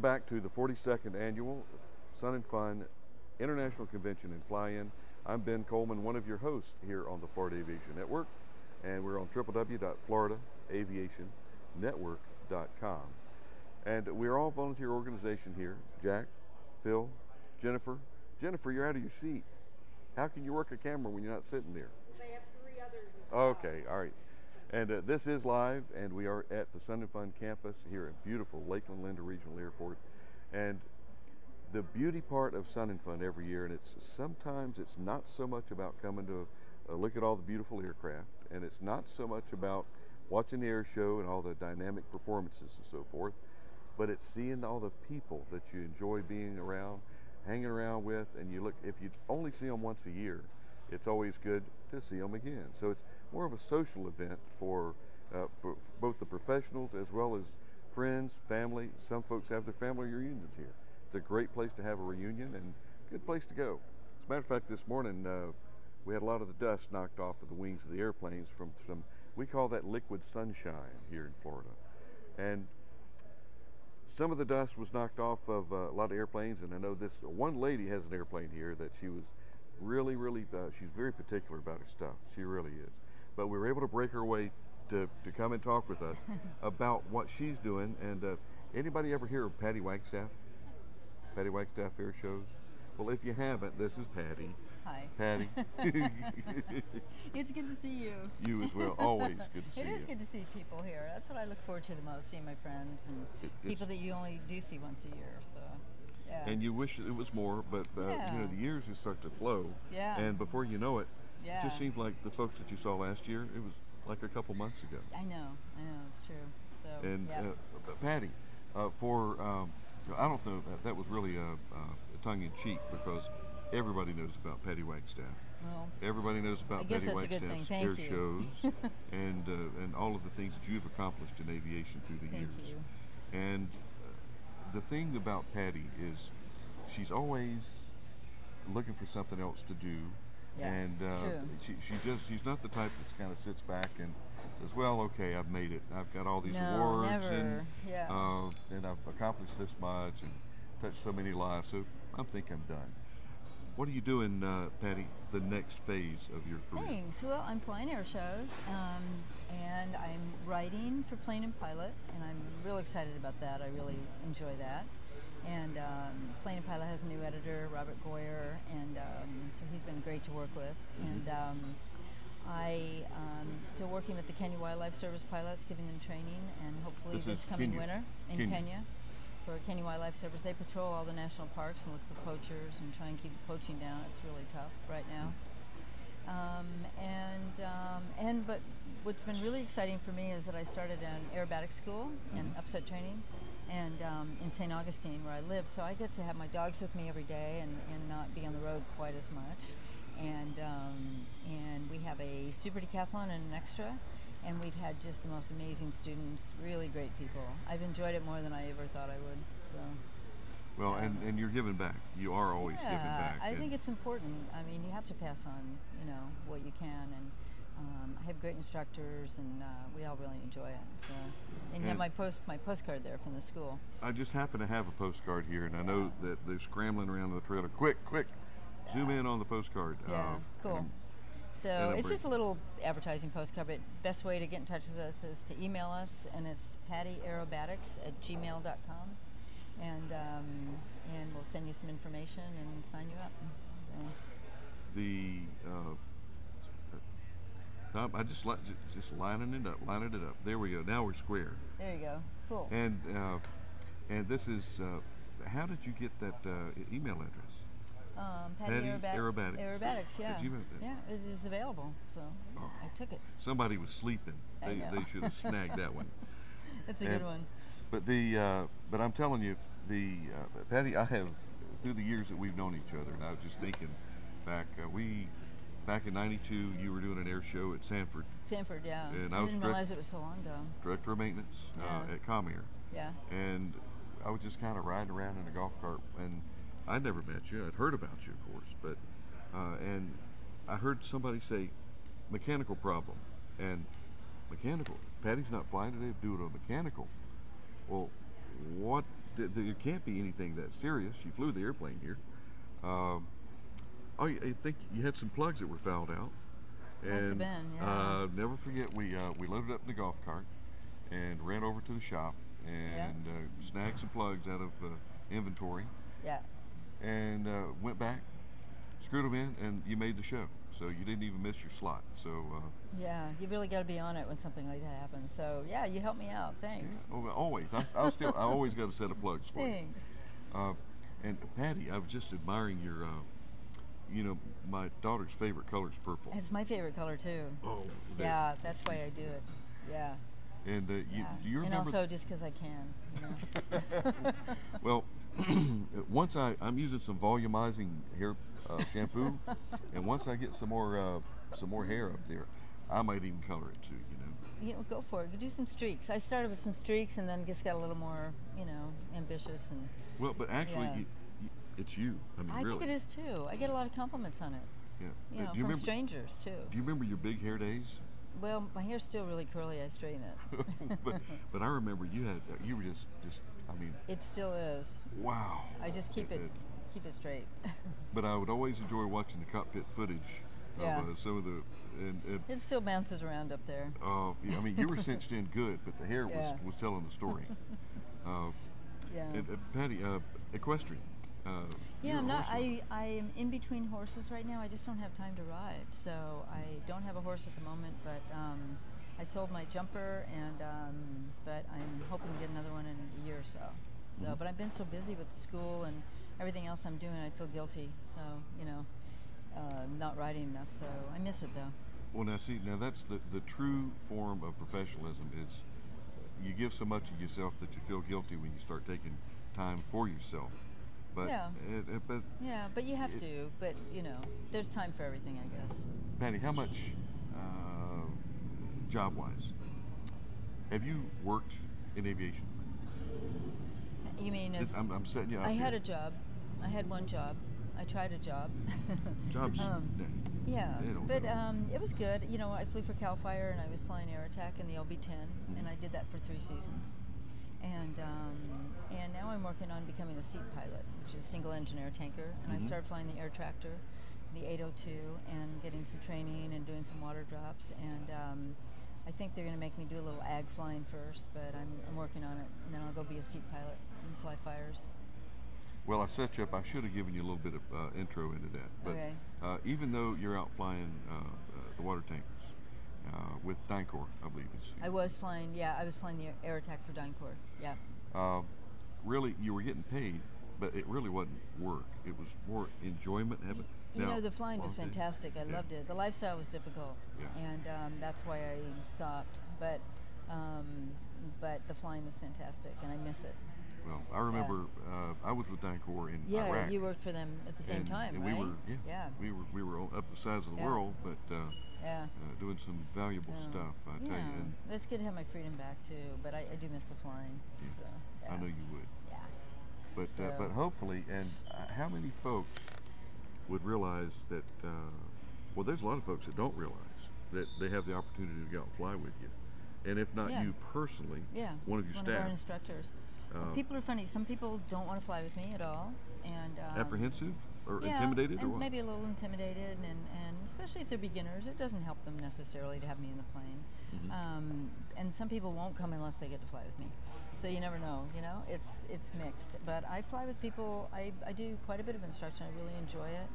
Welcome back to the 42nd annual Sun 'n Fun International Convention and Fly-In. I'm Ben Coleman, one of your hosts here on the Florida Aviation Network, and we're on www.floridaaviationnetwork.com. And we're all volunteer organization here. Jack, Phil, Jennifer. Jennifer, you're out of your seat. How can you work a camera when you're not sitting there? They have three others well. Okay, all right. And uh, this is live, and we are at the Sun 'n Fun campus here at beautiful Lakeland Linder Regional Airport. And the beauty part of Sun 'n Fun every year, and it's sometimes it's not so much about coming to uh, look at all the beautiful aircraft, and it's not so much about watching the air show and all the dynamic performances and so forth, but it's seeing all the people that you enjoy being around, hanging around with, and you look if you only see them once a year, it's always good to see them again. So it's more of a social event for uh, both the professionals as well as friends, family. Some folks have their family reunions here. It's a great place to have a reunion and good place to go. As a matter of fact, this morning uh, we had a lot of the dust knocked off of the wings of the airplanes from some, we call that liquid sunshine here in Florida. And some of the dust was knocked off of uh, a lot of airplanes, and I know this one lady has an airplane here that she was really, really, uh, she's very particular about her stuff. She really is. But we were able to break her way to, to come and talk with us about what she's doing. And uh, anybody ever hear of Patty Wagstaff? Patty Wagstaff Air Shows? Well, if you haven't, this is Patty. Hi. Patty. it's good to see you. You as well. Always good to see It you. is good to see people here. That's what I look forward to the most, seeing my friends and It- people that you only do see once a year. So, yeah. And you wish it was more, but uh, you know the years just start to flow. Yeah. And before you know it, it just seems like the folks that you saw last year, it was like a couple months ago. I know, I know, it's true. So, And yeah. uh, Patty, uh, for um, I don't know if that was really a, a tongue in cheek because everybody knows about Patty Wagstaff. well, Everybody knows about Patty. Wagstaff's air you. shows and uh, and all of the things that you've accomplished in aviation through the Thank years. you. And uh, the thing about Patty is she's always looking for something else to do. Yeah, and uh, she, she just she's not the type that kind of sits back and says, "Well, okay, I've made it. I've got all these No, awards never. and Yeah. uh, and I've accomplished this much and touched so many lives. So I'm think I'm done." What are you doing, uh, Patty? The next phase of your career? Thanks. Well, I'm flying air shows, um, and I'm writing for Plane and Pilot, and I'm real excited about that. I really enjoy that. And um, Plane and Pilot has a new editor, Robert Goyer, and um, so he's been great to work with. And um, I am still working with the Kenya Wildlife Service pilots, giving them training, and hopefully This this, coming Kenya. winter in Kenya. Kenya. For Kenya Wildlife Service, they patrol all the national parks and look for poachers and try and keep the poaching down. It's really tough right now. Um, and um, and but what's been really exciting for me is that I started an aerobatic school and upset training, and um, in St. Augustine where I live. So I get to have my dogs with me every day and, and not be on the road quite as much. And um, and we have a super decathlon and an extra, and we've had just the most amazing students, really great people. I've enjoyed it more than I ever thought I would. So. Well, and, and you're giving back. You are always giving back. I think it's important. I mean, you have to pass on, you know, what you can, and um, I have great instructors, and uh, we all really enjoy it. So, and you have And- my post my postcard there from the school. I just happen to have a postcard here, and I know that they're scrambling around the trailer. Quick, quick, zoom in on the postcard. Yeah, Uh, cool. So it's just a little advertising postcard, but best way to get in touch with us is to email us, and it's pattyaerobatics at gmail.com, and um, and we'll send you some information and sign you up. So, the uh, no, I just li- ju- just lining it up, lining it up. There we go. Now we're square. there you go. Cool. And uh, and this is uh, how did you get that uh, email address? Um, Patty, Patty Aerobat- Aerobatics. Aerobatics, yeah. You- yeah, it is available, so I took it. Somebody was sleeping. They, they should have snagged that one. It's a And- good one. But the uh, but I'm telling you, the uh, Patty, I have through the years that we've known each other, and I was just thinking back, uh, we back in '92, you were doing an air show at Sanford, Sanford, yeah. And I I was didn't direct- realize it was so long ago. director of maintenance uh, at Comair, Yeah. and I was just kind of riding around in a golf cart, and I'd never met you. I'd heard about you, of course, but uh, and I heard somebody say mechanical problem, and mechanical. Patty's not flying today. Do it on mechanical. Well, what it can't be anything that serious. She flew the airplane here. Um, oh, I I think you had some plugs that were fouled out. Must have been, yeah. Uh, never forget, we uh, we loaded up in the golf cart and ran over to the shop and uh, snagged some plugs out of uh, inventory Yeah. and uh, went back, screwed them in, and you made the show. So you didn't even miss your slot. So uh, Yeah, you really got to be on it when something like that happens. So yeah, you helped me out. Thanks. oh, always, I, I'll still, I always got a set of plugs for you. Thanks. Uh, and Patty, I was just admiring your, uh, you know, my daughter's favorite color is purple. It's my favorite color too. Oh, there. Yeah, that's why I do it. Yeah. And uh, you, yeah. do you remember? and also just because I can. You know? well, once I, I'm using some volumizing hair uh, shampoo, and once I get some more, uh, some more hair up there, I might even color it too. You know. you know, go for it. Do some streaks. I started with some streaks and then just got a little more, you know, ambitious and. Well, but actually, Yeah. It's you. I mean, I really. think it is too. I get a lot of compliments on it. Yeah. You know, you from remember, strangers too. Do you remember your big hair days? Well, my hair's still really curly. I straighten it. but but I remember you had uh, you were just just I mean It still is. wow. I just keep it, Uh, keep it straight. But I would always enjoy watching the cockpit footage Yeah. of uh, some of the and, and it still bounces around up there. uh, yeah, I mean you were cinched in good, but the hair was Yeah. was telling the story. uh, Yeah. and, uh, Patty, uh, equestrian. Uh, Yeah, I'm not. I I am in between horses right now. I just don't have time to ride, so I don't have a horse at the moment. But um, I sold my jumper, and um, but I'm hoping to get another one in a year or so. So, Mhm. but I've been so busy with the school and everything else I'm doing. I feel guilty. So you know, uh, not riding enough. So I miss it though. Well, now see, now that's the the true form of professionalism is you give so much of yourself that you feel guilty when you start taking time for yourself. But Yeah. it, it- but Yeah, but you have It- to. But you know, there's time for everything, I guess. Patty, how much, uh, job wise, have you worked in aviation? You mean This- as I'm, I'm setting you up I had a job. I had one job. I tried a job. Jobs. Um, yeah, but um, it was good. You know, I flew for Cal Fire and I was flying Air Attack in the OV 10, Mm-hmm. and I did that for three seasons. And um, and now I'm working on becoming a seat pilot, which is single engine air tanker. And Mhm. I started flying the Air Tractor, the 802, and getting some training and doing some water drops. And um, I think they're going to make me do a little ag flying first, but I'm, I'm working on it. And then I'll go be a seat pilot and fly fires. Well, I set you up. I should have given you a little bit of uh, intro into that. But Okay. uh, even though you're out flying uh, uh, the water tankers uh, with DynCorp, I believe it's. I was flying, yeah, I was flying the Air Attack for DynCorp. Yeah. uh, really, you were getting paid, but it really wasn't work. It was more enjoyment. Having, You now, know, the flying was fantastic. I Yeah. loved it. The lifestyle was difficult, Yeah. and um, that's why I stopped. But um, but the flying was fantastic, and I miss it. Well, I remember uh, I was with DynCorp in Yeah, Iraq. you worked for them at the same and, time, and right? We were, yeah, yeah, we were we were up the sides of the Yeah. world, but uh, yeah. uh, doing some valuable yeah. stuff. I tell yeah. you, and it's good to have my freedom back too. But I, I do miss the flying. Yeah. So, I know you would. Yeah. But uh, but hopefully, and uh, how many folks would realize that? Uh, well, there's a lot of folks that don't realize that they have the opportunity to go out and fly with you, and if not you personally, Yeah. one of your One of our staff, instructors. Uh, people are funny. Some people don't want to fly with me at all, and um, apprehensive or yeah, intimidated, or what? maybe a little intimidated, and, and especially if they're beginners, it doesn't help them necessarily to have me in the plane. Mhm. Um, and some people won't come unless they get to fly with me. So you never know, you know. It's it's mixed, but I fly with people. I, I do quite a bit of instruction. I really enjoy it,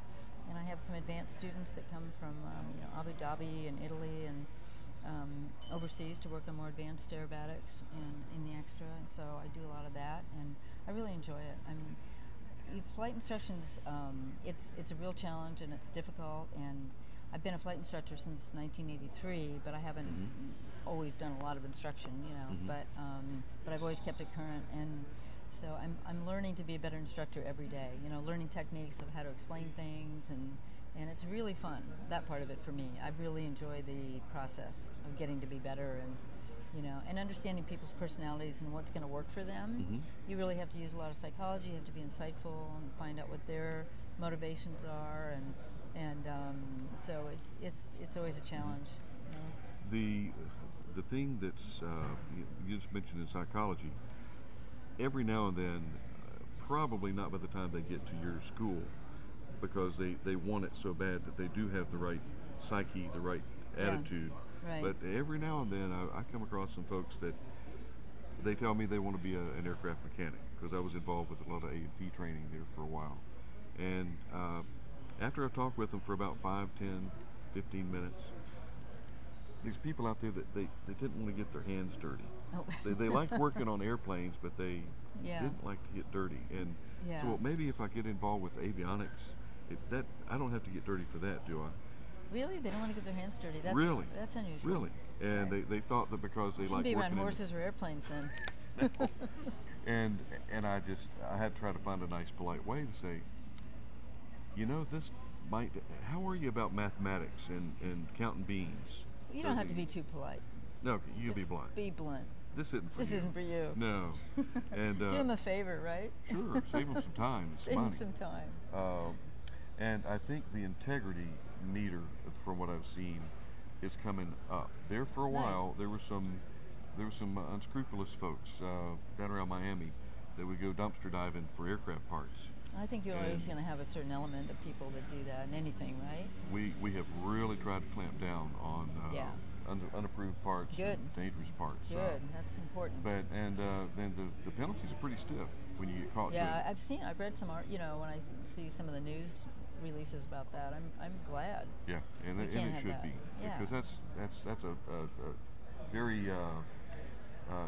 and I have some advanced students that come from um, you know Abu Dhabi and Italy and um, overseas to work on more advanced aerobatics and in the extra. So I do a lot of that, and I really enjoy it. I'm flight instructions um, it's it's a real challenge and it's difficult and I've been a flight instructor since 1983 but I haven't Mhm. always done a lot of instruction you know Mhm. but um, but I've always kept it current and so I'm, I'm learning to be a better instructor every day you know learning techniques of how to explain things and and it's really fun that part of it for me I really enjoy the process of getting to be better and you know and understanding people's personalities and what's going to work for them Mhm. you really have to use a lot of psychology. You have to be insightful and find out what their motivations are, and and um, so it's it's it's always a challenge. You know? the the thing that's uh, you, just mentioned in psychology. Every now and then, probably not by the time they get to your school because they, they want it so bad that they do have the right psyche, the right Yeah. Right. But every now and then I, I come across some folks that they tell me they want to be a, an aircraft mechanic because I was involved with a lot of A&P training there for a while. And uh, after I talked with them for about 5, 10, 15 minutes, there's people out there that they, they didn't want to get their hands dirty. Oh. They, they liked working on airplanes, but they Yeah. didn't like to get dirty. And Yeah. so maybe if I get involved with avionics, it, that I don't have to get dirty for that, do I? Really? They don't want to get their hands dirty. That's really? That's unusual. Really? And Right. they, they thought that because they Shouldn't like be around horses or airplanes then. and and I just I had to try to find a nice polite way to say, you know, this might. How are you about mathematics and, and counting beans? You don't have to be too polite. No, you be blunt. Be blunt. this isn't for This you. isn't for you. No, and uh, Do him a favor, right? sure, save them some time. Save him some time. Um, and I think the integrity meter, from what I've seen, is coming up. There for a Nice. while, there were some there were some uh, unscrupulous folks uh, down around Miami that would go dumpster diving for aircraft parts. I think you're always going to have a certain element of people that do that in anything, right? We we have really tried to clamp down on uh, Yeah. un- unapproved parts, Good. and dangerous parts. uh, Good. That's important. but and uh, then the, the penalties are pretty stiff when you get caught. yeah. I've seen, I've read some art, you know, when I see some of the news releases about that, I'm, I'm glad. Yeah, and, it, and it should that. be Yeah. because that's that's that's a, a, a very uh, uh,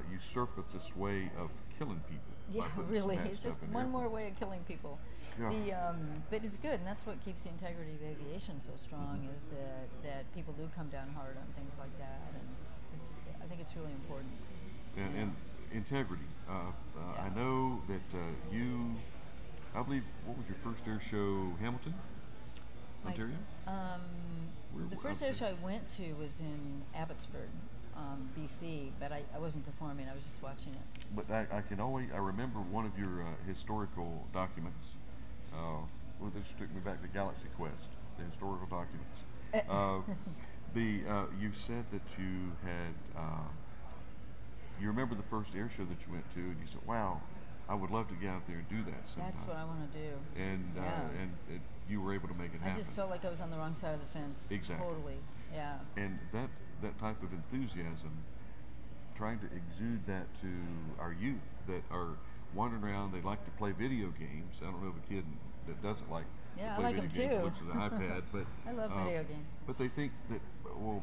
way of killing people. Yeah, really. It's just one more way of killing people. Yeah. The um, but it's good, and that's what keeps the integrity of aviation so strong Mm-hmm. is that that people do come down hard on things like that, and it's I think it's really important. and, Yeah. and integrity. Uh, uh, I know that uh, you, I believe, what was your first air show? Hamilton, Ontario. Um, Where- the first air show I went to was in Abbotsford, um, BC, but I, I wasn't performing. I was just watching it. But I, I can always I remember one of your uh, historical documents. Uh, well, this took me back to Galaxy Quest, the historical documents. Uh, the uh, you said that you had uh, you remember the first air show that you went to, and you said, "Wow, I would love to get out there and do that sometime." That's what I want to do. and uh, and it, you were able to make it happen. I just felt like I was on the wrong side of the fence. Exactly. Totally. Yeah. and that that type of enthusiasm trying to exude that to our youth that are wandering around they like to play video games i don't know of a kid that doesn't like Yeah, I to play like video 'em games too. looks at an ipad but I love uh, video games. but they think that well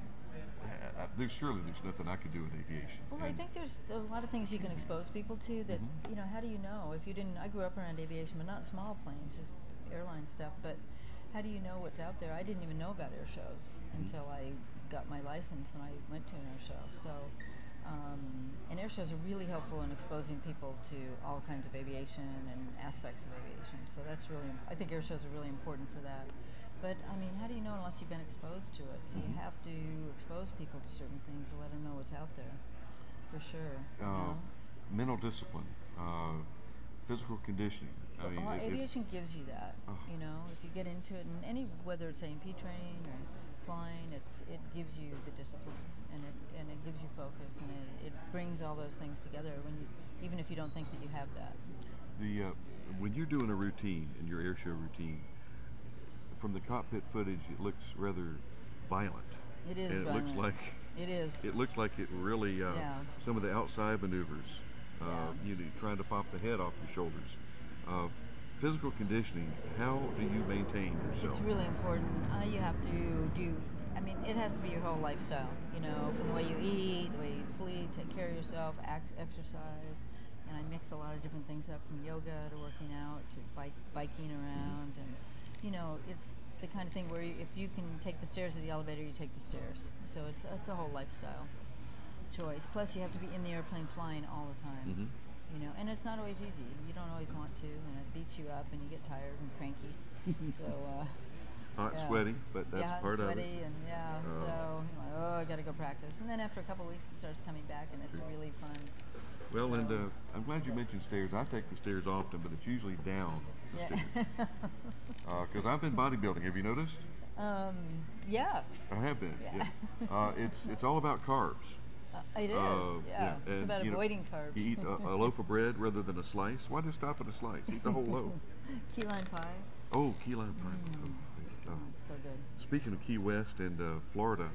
there's surely there's nothing i could do in aviation Well, I think there's there's a lot of things you can expose people to that Mhm. you know. How do you know if you didn't? I grew up around aviation, but not small planes, just airline stuff. But how do you know what's out there? I didn't even know about air shows Mm-hmm. until I got my license and I went to an air show. So, um, and air shows are really helpful in exposing people to all kinds of aviation and aspects of aviation. So that's really, I think air shows are really important for that. But I mean, how do you know unless you've been exposed to it? So Mhm. you have to expose people to certain things to let them know what's out there, for sure. you uh, know? mental discipline uh, physical conditioning i mean well, if- if- aviation gives you that. Oh. You know, if you get into it, and any whether it's A&P training or flying, it's it gives you the discipline and it and it gives you focus and it, it brings all those things together when you even if you don't think that you have that. The uh, when you're doing a routine in your air show routine, from the cockpit footage, it looks rather violent. It is And it violent. looks like It is. it looks like it really uh, Yeah. some of the outside maneuvers. Uh, Yeah. You know, trying to pop the head off your shoulders. Uh, physical conditioning. How do you maintain yourself? It's really important. Uh, you have to do. I mean, it has to be your whole lifestyle. You know, from the way you eat, the way you sleep, take care of yourself, act, exercise. And I mix a lot of different things up, from yoga to working out to bike, biking around, and you know, it's the kind of thing where if you can take the stairs or the elevator, you take the stairs. So it's it's a whole lifestyle choice. Plus, you have to be in the airplane flying all the time. Mhm. You know, and it's not always easy. You don't always want to, and it beats you up, and you get tired and cranky. so. Uh, Hot, yeah. sweaty, but that's yeah, part and of sweaty it. and yeah. Oh. So like, oh, I got to go practice. And then after a couple weeks, it starts coming back, and it's really fun. Well, and So- uh, I'm glad you mentioned stairs. I take the stairs often, but it's usually down the Yeah. stairs. Because I've been bodybuilding. Have you noticed? um, yeah. I have been. Yeah. Uh, it's it's all about carbs, Uh, it is, Uh, yeah. It's and, about you know, avoiding carbs. You eat a, a loaf of bread rather than a slice. Why just stop at a slice? Eat the whole loaf. Key lime pie. Oh, key lime pie. Mm. Oh, Oh, so good. Speaking of Key West and uh, Florida,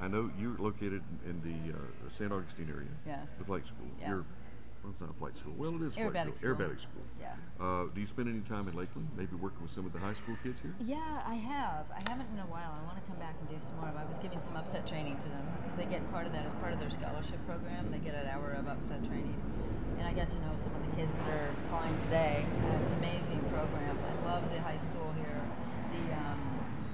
I know you're located in the uh, San Augustine area. Yeah. The flight school. Yeah. You're, well, it's not a flight school. Well, it is a flight Aerobatic school. school. Aerobatic school. Yeah. Uh, do you spend any time in Lakeland? Maybe working with some of the high school kids here? Yeah, I have. I haven't in a while. I want to come back and do some more. I was giving some upset training to them because they get part of that as part of their scholarship program. They get an hour of upset training. And I got to know some of the kids that are flying today. And it's an amazing program. I love the high school here. The um,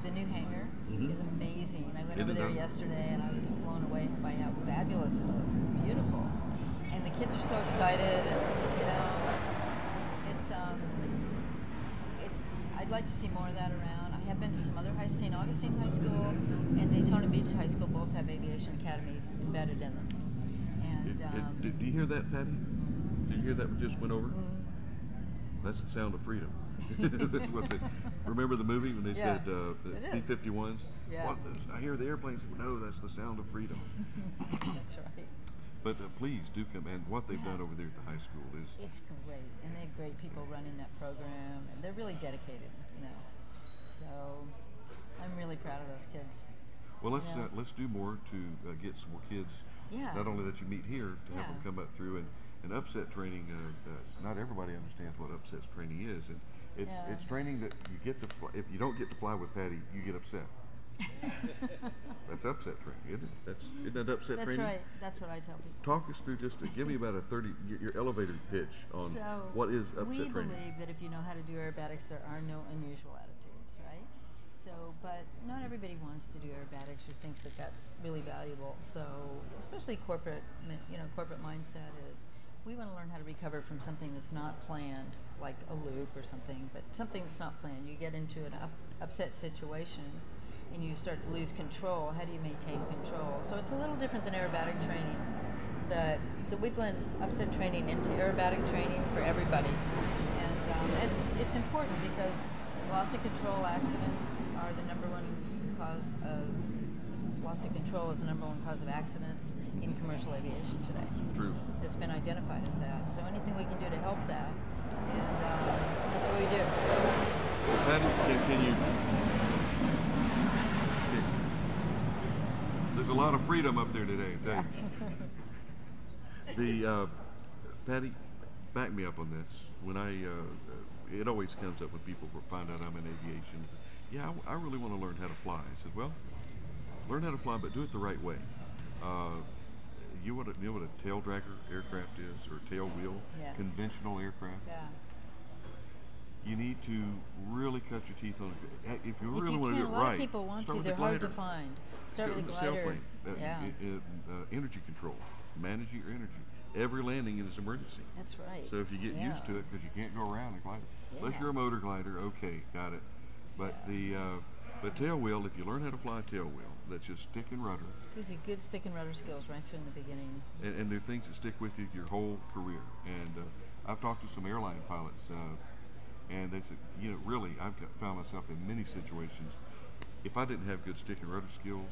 the new hangar. Is amazing. I went It over there yesterday and I was just blown away by how fabulous it is. It's beautiful. And the kids are so excited and you know it's um it's I'd like to see more of that around. I have been to some other high St. Augustine High School and Daytona Beach High School both have aviation academies embedded in them. And It- it- um, did, do you hear that, Patty? Did you hear that we just went over? mm, That's the sound of freedom. That's what they, remember the movie when they Yeah, said uh, the P is. 51s? Yeah. What I hear the airplanes. No, that's the sound of freedom. that's right. But uh, please do come. And what they've Yeah. done over there at the high school is It's great, and they have great people running that program, and they're really dedicated, you know. So I'm really proud of those kids. well. Let's Yeah. uh, let's do more to uh, get some more kids. Yeah. Not only that you meet here to have them come up through and, and upset training. Uh, uh, not everybody understands what upset training is, and it's Yeah. it's training that you get to. Fly, if you don't get to fly with Patty, you get upset. That's upset training, isn't it? That's isn't that upset That's training? That's right. That's what I tell people. Talk us through just to give me about a thirty your, your elevator pitch on So what is upset we training. believe that if you know how to do aerobatics, there are no unusual attitudes, right? So, but not everybody wants to do aerobatics or thinks that that's really valuable. So, especially corporate, you know, corporate mindset is we want to learn how to recover from something that's not planned, like a loop or something, but something that's not planned. You get into an up, upset situation and you start to lose control. How do you maintain control? So it's a little different than aerobatic training. That so we blend upset training into aerobatic training for everybody, and um, it's it's important because loss of control accidents are the number one cause of loss of control is the number one cause of accidents in commercial aviation today. True. It's been identified as that. So anything we can do to help that, and um, that's what we do. Patty, can, can you? there's a lot of freedom up there today. The uh, Patty, back me up on this. When I, uh, uh, it always comes up when people find out I'm in aviation. Yeah, I, I really want to learn how to fly. I said, well, learn how to fly, but do it the right way. Uh, you, you know what a tail dragger aircraft is, or tail wheel, Yeah. conventional aircraft Yeah. you need to really cut your teeth on it. If you If really you want to can, do it a lot right, of people want start to. They're the hard to find. Start with with the the glider. sailplane. Uh, yeah, uh, energy control, managing your energy. Every landing is an emergency. that's right. So if you get used to it, because you can't go around a glider, unless you're a motor glider, okay, got it. But Yeah. the uh, the tail wheel, if you learn how to fly a tail wheel, that's just stick and rudder, Gives you good stick and rudder skills right from the beginning. and, and they're things that stick with you your whole career. And uh, I've talked to some airline pilots, uh, and they said, you know, really, I've got, found myself in many situations. If I didn't have good stick and rudder skills,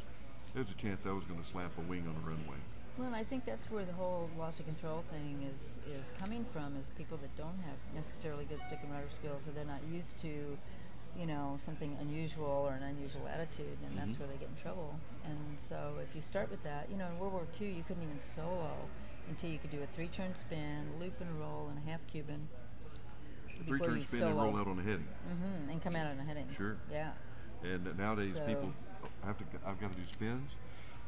there's a chance I was going to slap a wing on a runway. Well, I think that's where the whole loss of control thing is is coming from. Is people that don't have necessarily good stick and rudder skills, or they're not used to, you know, something unusual or an unusual attitude, and that's Mhm. where they get in trouble. And so, if you start with that, you know, in World War II, you couldn't even solo until you could do a three-turn spin, loop and roll, and a half Cuban. Three turn spin and roll out on a heading. hmm and come out on a heading. Sure. Yeah. And nowadays, So- people have to. I've got to do spins.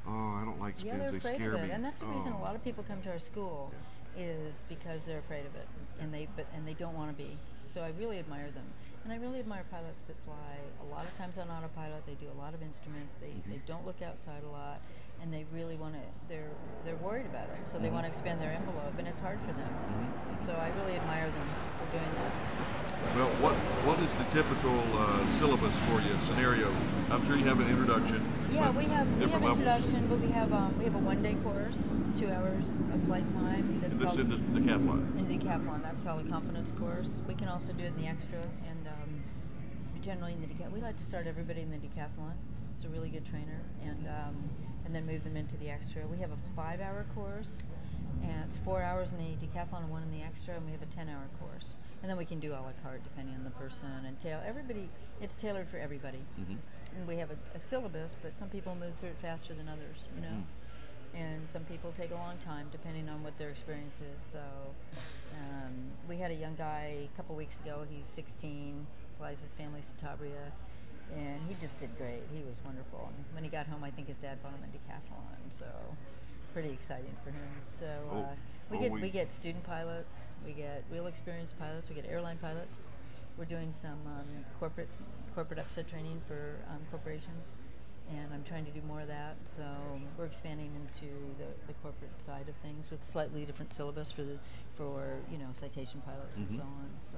Oh, I don't like spins. Yeah, they're they afraid scare of it, me. and that's the reason Oh. a lot of people come to our school, is because they're afraid of it, and they but and they don't want to be. So I really admire them, and I really admire pilots that fly a lot of times on autopilot. They do a lot of instruments. They Mm-hmm. they don't look outside a lot, and they really want to. They're they're worried about it, so they Mm-hmm. want to expand their envelope, and it's hard for them. Mhm. So I really admire them for doing that. Well, what what is the typical uh, syllabus for you? Scenario. I'm sure you have an introduction. Yeah, we have we have different levels. introduction, but we have um, we have a one day course, two hours of flight time. That's This called in the decathlon. in decathlon. That's called a confidence course. We can also do it in the extra, and generally in the decathlon. We like to start everybody in the decathlon. It's a really good trainer, and um, and then move them into the extra. We have a five-hour course, and it's four hours in the decathlon and one in the extra, and we have a ten-hour course. And then we can do a la carte depending on the person and tail. Everybody, it's tailored for everybody. Mhm. And we have a, a syllabus, but some people move through it faster than others. You know. And some people take a long time depending on what their experience is. So, um, we had a young guy a couple weeks ago. He's 16, flies his family Citabria, and he just did great. He was wonderful. And when he got home, I think his dad bought him a decathlon. So, pretty exciting for him. So, Oh, uh, we well, get we- get student pilots, we get real experienced pilots, we get airline pilots. We're doing some um, corporate corporate upset training for um, corporations, and I'm trying to do more of that. So we're expanding into the, the corporate side of things with slightly different syllabus for the for you know citation pilots and so on. So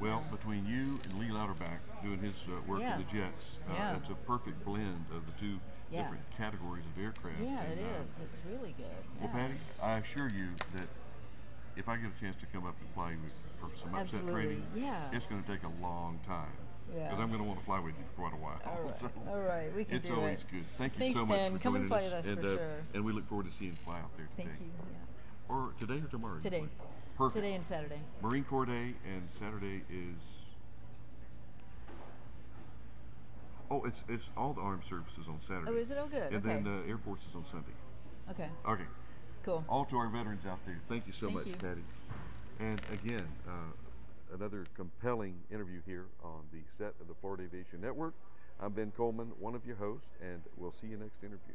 Well, between you and Lee Lauderback doing his uh, work Yeah. with the Jets, uh, Yeah. it's a perfect blend of the two Yeah. different categories of aircraft. yeah, it and, uh, is. It's really good. Well. Patty, I assure you that if I get a chance to come up and fly you for some upset Absolutely, training, yeah. it's going to take a long time. Yeah. Because I'm going to want to fly with you for quite a while. All right. So All right. We can it's do always it. good. Thank you Thanks, so much Ben. for Come and joining fly us. with us and, for uh, sure. And we look forward to seeing you fly out there today. Thank you. Yeah. Or today or tomorrow? you Today. Perfect. Today and Saturday. Marine Corps Day and Saturday is. Oh, it's it's all the armed services on Saturday. Oh, is it? Oh, good. And okay. then uh, Air Force is on Sunday. okay. Okay. Cool. All to our veterans out there, thank you so Thank much, you. Patty. And again, uh, another compelling interview here on the set of the Florida Aviation Network. I'm Ben Coleman, one of your hosts, and we'll see you next interview.